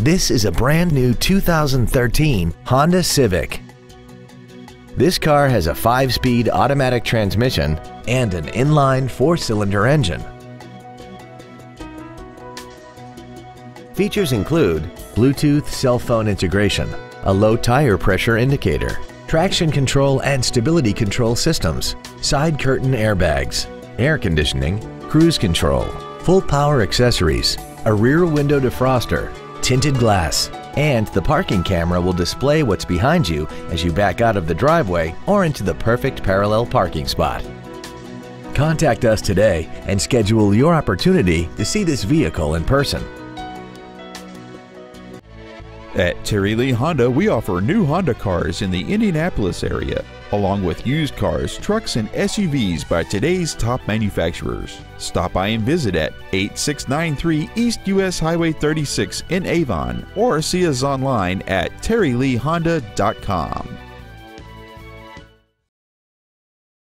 This is a brand new 2013 Honda Civic. This car has a 5-speed automatic transmission and an inline 4-cylinder engine. Features include Bluetooth cell phone integration, a low tire pressure indicator, traction control and stability control systems, side curtain airbags, air conditioning, cruise control, full power accessories, a rear window defroster, tinted glass, and the parking camera will display what's behind you as you back out of the driveway or into the perfect parallel parking spot. Contact us today and schedule your opportunity to see this vehicle in person. At Terry Lee Honda, we offer new Honda cars in the Indianapolis area, along with used cars, trucks, and SUVs by today's top manufacturers. Stop by and visit at 8693 East US Highway 36 in Avon or see us online at terryleehonda.com.